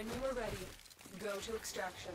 When you are ready, go to extraction.